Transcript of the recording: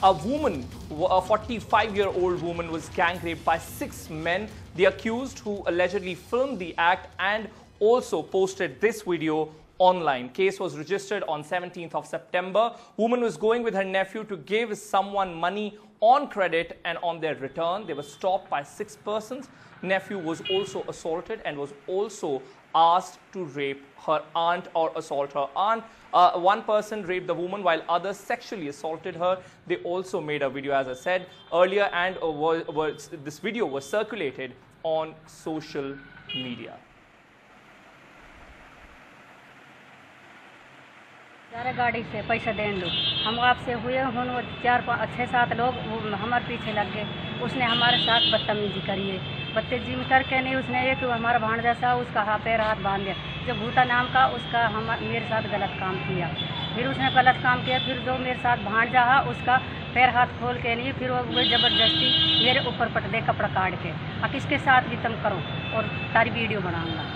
A woman, a 45 year old woman, was gang raped by six men. The accused, who allegedly filmed the act and also posted this video online. Case was registered on 17th of September. Woman was going with her nephew to give someone money on credit and on their return. They were stopped by six persons. Nephew was also assaulted and was also asked to rape her aunt or assault her aunt. Uh, one person raped the woman while others sexually assaulted her. They also made a video, as I said earlier, and uh, this video was circulated on social media. सारे गाड़ी से पैसा दे। लो हम आपसे हुए हूँ वो चार पाँच छः सात लोग, वो हमारे पीछे लग गए। उसने हमारे साथ बदतमीजी करी है। बदतमीजी करके नहीं, उसने एक हमारा भाण सा उसका हाथ पैर हाथ बाँध दिया। जो भूता नाम का, उसका हम मेरे साथ गलत काम किया। फिर उसने गलत काम किया, फिर जो मेरे साथ भांजा है उसका पैर हाथ खोल के नहीं, फिर वो ज़बरदस्ती मेरे ऊपर पट दे कपड़ा काट के। अब किसके साथ भी तुम करो और तारी वीडियो बनाऊँगा।